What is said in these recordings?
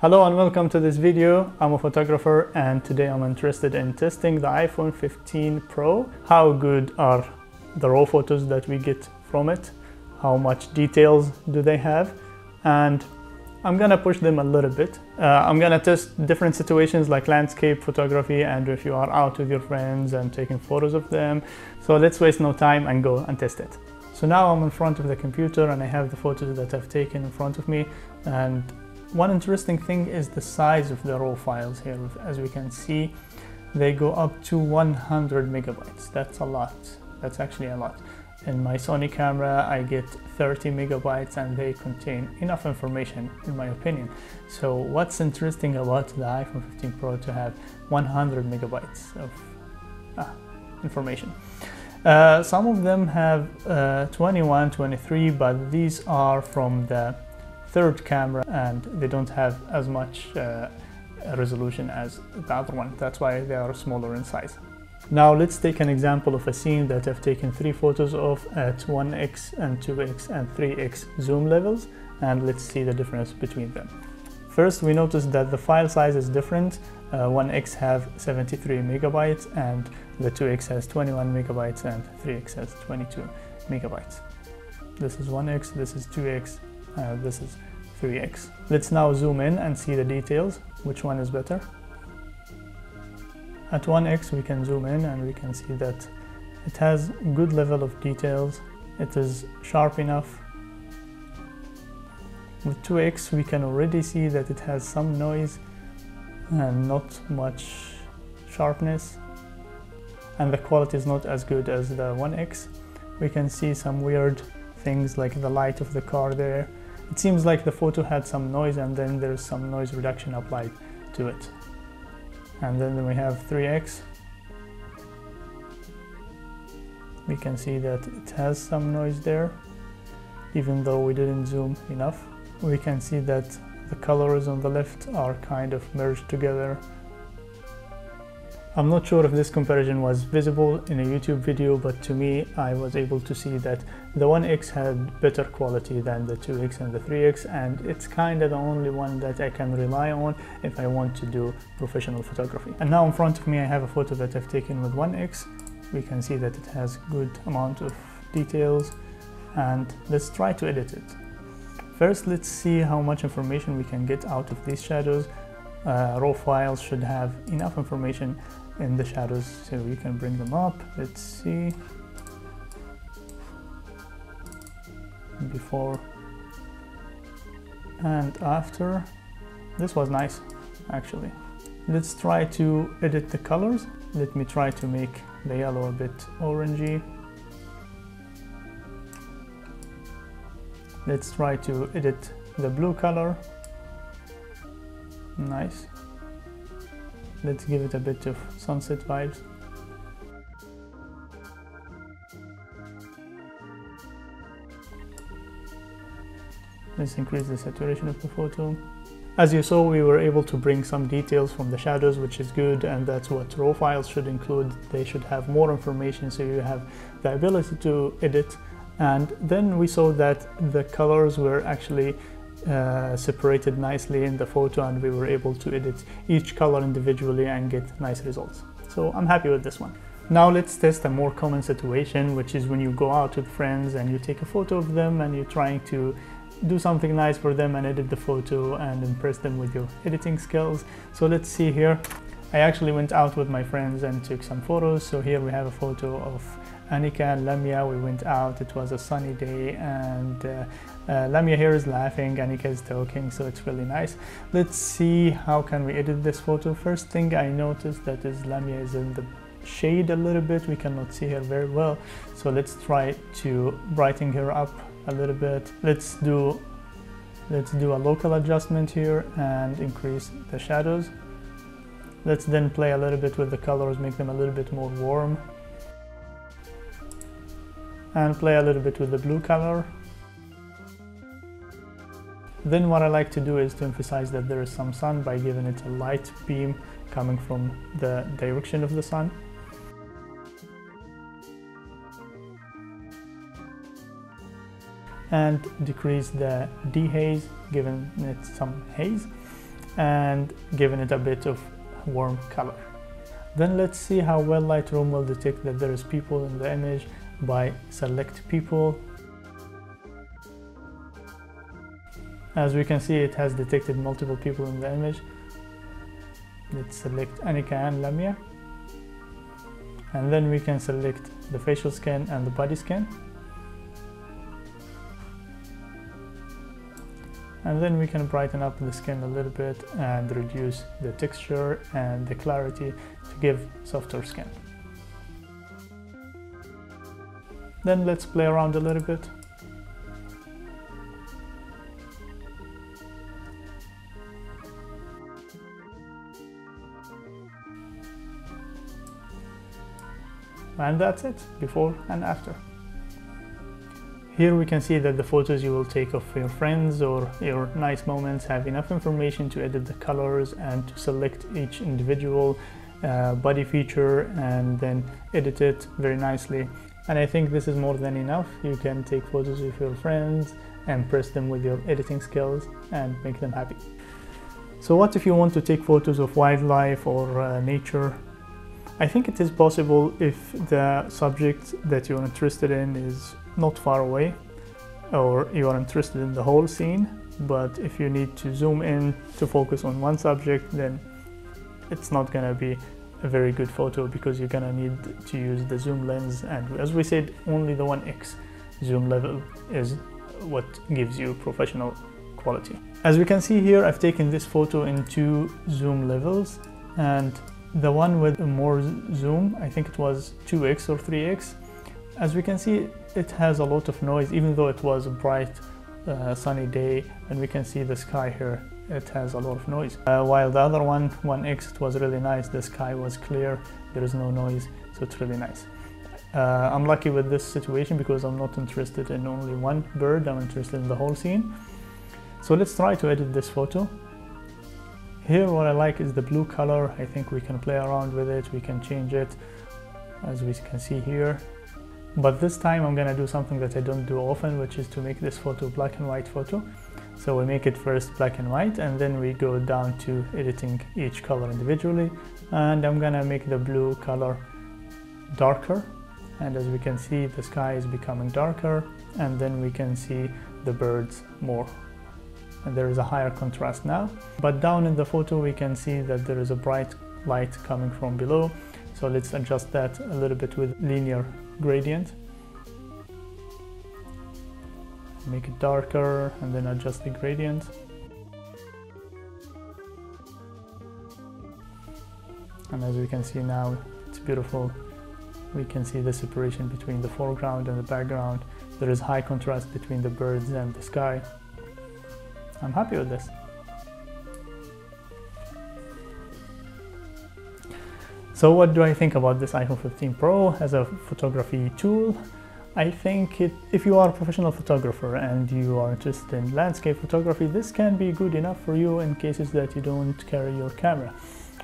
Hello and welcome to this video. I'm a photographer and today I'm interested in testing the iPhone 15 Pro. How good are the raw photos that we get from it? How much details do they have? And I'm gonna push them a little bit. Uh, I'm gonna test different situations like landscape photography and if you are out with your friends and taking photos of them. So let's waste no time and go and test it. So now I'm in front of the computer and I have the photos that I've taken in front of me and one interesting thing is the size of the raw files here. As we can see, they go up to 100 megabytes. That's a lot. That's actually a lot. In my Sony camera, I get 30 megabytes and they contain enough information in my opinion. So what's interesting about the iPhone 15 Pro to have 100 megabytes of ah, information. Uh, some of them have uh, 21, 23, but these are from the third camera and they don't have as much uh, resolution as the other one. That's why they are smaller in size. Now let's take an example of a scene that I've taken three photos of at 1x and 2x and 3x zoom levels and let's see the difference between them. First we notice that the file size is different. Uh, 1x have 73 megabytes and the 2x has 21 megabytes and 3x has 22 megabytes. This is 1x, this is 2x, uh, this is 3x. Let's now zoom in and see the details, which one is better. At 1x we can zoom in and we can see that it has good level of details. It is sharp enough. With 2x we can already see that it has some noise and not much sharpness and the quality is not as good as the 1x. We can see some weird things like the light of the car there. It seems like the photo had some noise and then there's some noise reduction applied to it. And then we have 3x we can see that it has some noise there even though we didn't zoom enough. We can see that the colors on the left are kind of merged together I'm not sure if this comparison was visible in a YouTube video, but to me, I was able to see that the 1X had better quality than the 2X and the 3X, and it's kind of the only one that I can rely on if I want to do professional photography. And now in front of me, I have a photo that I've taken with 1X. We can see that it has good amount of details, and let's try to edit it. First, let's see how much information we can get out of these shadows uh, raw files should have enough information in the shadows so you can bring them up. Let's see. Before and after. This was nice actually. Let's try to edit the colors. Let me try to make the yellow a bit orangey. Let's try to edit the blue color. Nice let's give it a bit of sunset vibes. Let's increase the saturation of the photo. As you saw we were able to bring some details from the shadows which is good and that's what raw files should include. They should have more information so you have the ability to edit. And then we saw that the colors were actually uh, separated nicely in the photo and we were able to edit each color individually and get nice results. So I'm happy with this one. Now let's test a more common situation, which is when you go out with friends and you take a photo of them and you're trying to do something nice for them and edit the photo and impress them with your editing skills. So let's see here. I actually went out with my friends and took some photos. So here we have a photo of Anika and Lamia. We went out, it was a sunny day and uh, uh, Lamia here is laughing, Anika is talking, so it's really nice. Let's see how can we edit this photo. First thing I noticed that is Lamia is in the shade a little bit. We cannot see her very well. So let's try to brighten her up a little bit. Let's do let's do a local adjustment here and increase the shadows. Let's then play a little bit with the colors, make them a little bit more warm. And play a little bit with the blue color. Then what I like to do is to emphasize that there is some sun by giving it a light beam coming from the direction of the sun. And decrease the dehaze, giving it some haze. and giving it a bit of warm color. Then let's see how well Lightroom will detect that there is people in the image by select people. As we can see, it has detected multiple people in the image. Let's select Anika and Lamia. And then we can select the facial skin and the body skin. and then we can brighten up the skin a little bit and reduce the texture and the clarity to give softer skin. Then let's play around a little bit. And that's it, before and after. Here we can see that the photos you will take of your friends or your nice moments have enough information to edit the colors and to select each individual uh, body feature and then edit it very nicely. And I think this is more than enough. You can take photos of your friends and press them with your editing skills and make them happy. So what if you want to take photos of wildlife or uh, nature? I think it is possible if the subject that you're interested in is not far away or you are interested in the whole scene but if you need to zoom in to focus on one subject then it's not gonna be a very good photo because you're gonna need to use the zoom lens and as we said only the 1x zoom level is what gives you professional quality. As we can see here I've taken this photo in two zoom levels and the one with more zoom I think it was 2x or 3x as we can see, it has a lot of noise, even though it was a bright uh, sunny day and we can see the sky here. It has a lot of noise. Uh, while the other one 1x it was really nice. The sky was clear. There is no noise so it's really nice. Uh, I'm lucky with this situation because I'm not interested in only one bird. I'm interested in the whole scene. So let's try to edit this photo here what I like is the blue color I think we can play around with it we can change it as we can see here but this time I'm gonna do something that I don't do often, which is to make this photo black and white photo. So we make it first black and white and then we go down to editing each color individually. And I'm gonna make the blue color darker. And as we can see, the sky is becoming darker and then we can see the birds more. And there is a higher contrast now. But down in the photo, we can see that there is a bright light coming from below. So let's adjust that a little bit with linear gradient. Make it darker and then adjust the gradient. And as we can see now, it's beautiful. We can see the separation between the foreground and the background. There is high contrast between the birds and the sky. I'm happy with this. So what do I think about this iPhone 15 Pro as a photography tool? I think it, if you are a professional photographer and you are interested in landscape photography, this can be good enough for you in cases that you don't carry your camera.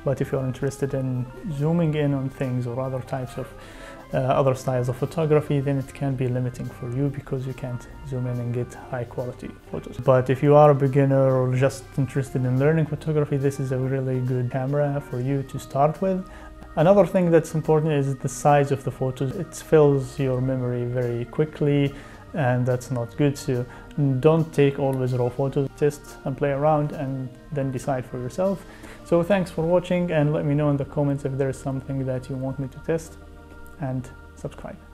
But if you're interested in zooming in on things or other types of uh, other styles of photography, then it can be limiting for you because you can't zoom in and get high quality photos. But if you are a beginner or just interested in learning photography, this is a really good camera for you to start with. Another thing that's important is the size of the photos. It fills your memory very quickly and that's not good. So don't take always raw photos, test and play around and then decide for yourself. So thanks for watching and let me know in the comments if there is something that you want me to test and subscribe.